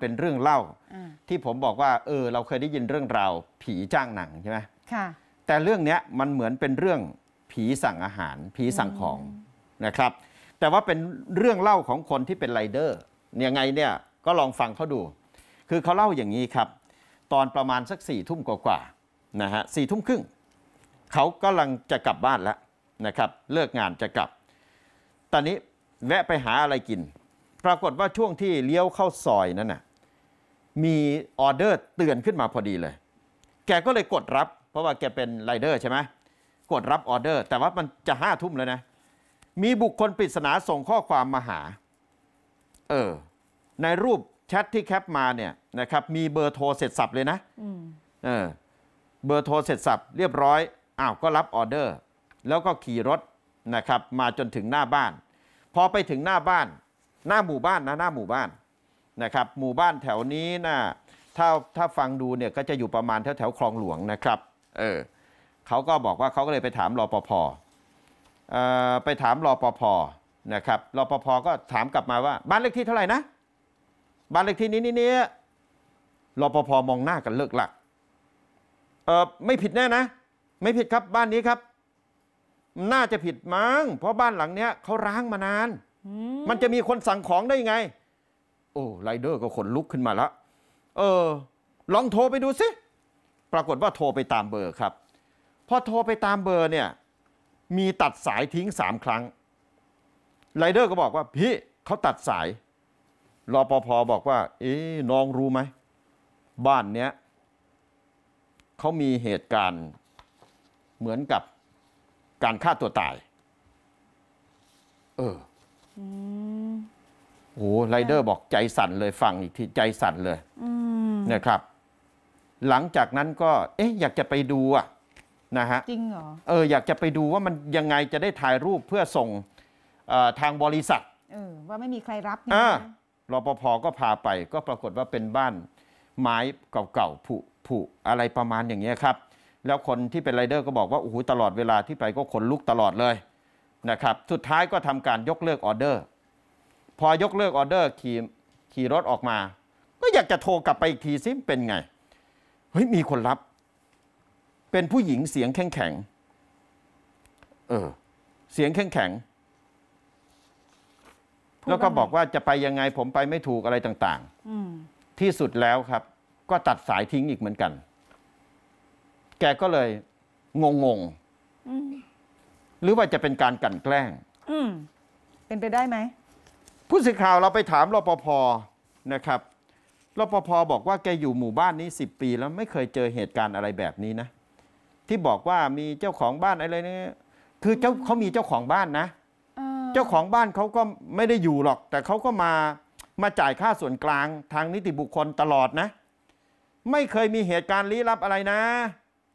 เป็นเรื่องเล่าอ่า ที่ผมบอกว่าเออเราเคยได้ยินเรื่องราว ผีจ้างหนังใช่ไหมค่ะแต่เรื่องเนี้ยมันเหมือนเป็นเรื่องผีสั่งอาหาร ผีสั่งของนะครับ แต่ว่าเป็นเรื่องเล่าของคนที่เป็นไรเดอร์ยังไงเนี่ยก็ลองฟังเขาดู คือเขาเล่าอย่างนี้ครับ ตอนประมาณสักสี่ทุ่มกว่าๆนะฮะสี่ทุ่มครึ่งเขากำลังจะกลับบ้านแล้วนะครับ เลิกงานจะกลับ ตอนนี้แวะไปหาอะไรกิน ปรากฏว่าช่วงที่เลี้ยวเข้าซอยนั้นน่ะ มีออเดอร์เตือนขึ้นมาพอดีเลย แกก็เลยกดรับ เพราะว่าแกเป็นไรเดอร์ใช่ไหมกดรับออเดอร์ แต่ว่ามันจะห้าทุ่มแล้วนะ มีบุคคลปริศนาส่งข้อความมาหา เออ ในรูปแชทที่แคปมาเนี่ยนะครับ มีเบอร์โทรเสร็จสรรพเลยนะอืมเออ เบอร์โทรเสร็จสรรพเรียบร้อย อ้าว ก็รับออเดอร์ แล้วก็ขี่รถนะครับ มาจนถึงหน้าบ้าน พอไปถึงหน้าบ้าน หน้าหมู่บ้านนะ หน้าหมู่บ้าน นะครับหมู่บ้านแถวนี้นะ่ะถ้าถ้าฟังดูเนี่ยก็จะอยู่ประมาณแถวแถวๆคลองหลวงนะครับเออเขาก็บอกว่าเขาก็เลยไปถามรปภเอ่อไปถามรปภนะครับรปภก็ถามกลับมาว่า บ้านเลขที่เท่าไหร่นะ บ้านเลขที่นี้นี่เนี่ยรปภมองหน้ากันเลิกหลักเออไม่ผิดแน่นะ ไม่ผิดครับบ้านนี้ครับ น่าจะผิดมั้งเพราะบ้านหลังเนี้ยเขาร้างมานานอืมันจะมีคนสั่งของได้ยังไง โอ้ไรเดอร์ก็ขนลุกขึ้นมาล้วเออ ลองโทรไปดูสิปรากฏว่าโทรไปตามเบอร์ครับ พอโทรไปตามเบอร์เนี่ย มีตัดสายทิ้งสามครั้งไรเดอร์ก็บอกว่าพี่เขาตัดสายรอปภบอกว่า เอ๊น้องรู้ไหม บ้านเนี้ยเขามีเหตุการณ์เหมือนกับการฆ่าตัวตาย เออ โอ้ไรเดอร์บอกใจสั่นเลยฟังอีกทีใจสั่นเลยอืมนะครับ หลังจากนั้นก็ เอ๊ะ อยากจะไปดูอะนะฮะจริงเหรอเอออยากจะไปดูว่ามันยังไงจะได้ถ่ายรูปเพื่อส่งเอ่อทางบริษัทเออว่าไม่มีใครรับนี่อ่านะรปภก็พาไปก็ปรากฏว่าเป็นบ้านไม้เก่าๆผุผุอะไรประมาณอย่างเงี้ยครับ แล้วคนที่เป็นไรเดอร์ก็บอกว่าโอ้โหตลอดเวลาที่ไปก็ขนลุกตลอดเลยนะครับ สุดท้ายก็ทำการยกเลิกออเดอร์ พอยกเลิกออเดอร์ขี่ขี่รถออกมา ก็อยากจะโทรกลับไปอีกทีซิเป็นไง เฮ้ย มีคนรับ เป็นผู้หญิงเสียงแข็งแข็งๆเออ เสียงแข็งแข็งๆแล้วก็บอกว่าจะไปยังไงผมไปไม่ถูกอะไรต่างอืมๆที่สุดแล้วครับ ก็ตัดสายทิ้งอีกเหมือนกัน แกก็เลย งงงอืมๆหรือว่าจะเป็นการกลั่นแกล้งอืมเป็นไปได้ไหม ผู้สื่อข่าวเราไปถามรปภนะครับรปภบอกว่าแกอยู่หมู่บ้านนี้ 10 ปีแล้วไม่เคยเจอเหตุการณ์อะไรแบบนี้นะ ที่บอกว่ามีเจ้าของบ้านอะไรเนี่ยคือเจ้าเขามีเจ้าของบ้านนะเออเจ้าของบ้านเขาก็ไม่ได้อยู่หรอก แต่เขาก็มามาจ่ายค่าส่วนกลางทางนิติบุคคลตลอดนะ ไม่เคยมีเหตุการณ์ลี้ลับอะไรนะ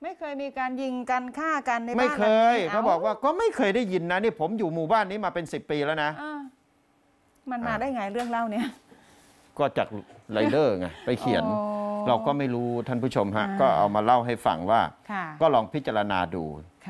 ไม่เคยมีการยิงกันฆ่ากันในบ้านไม่เคยหลังนี้เขาบอกว่าก็ไม่เคยได้ยินนะนี่ผมอยู่หมู่บ้านนี้มาเป็น10ปีแล้วนะอ่า มันมาอ่าได้ไงเรื่องเล่าเนี่ย ก็จากไรเดอร์ไงไปเขียนอ๋อเราก็ไม่รู้ท่านผู้ชมฮะอ่าก็เอามาเล่าให้ฟังว่าค่ะก็ลองพิจารณาดู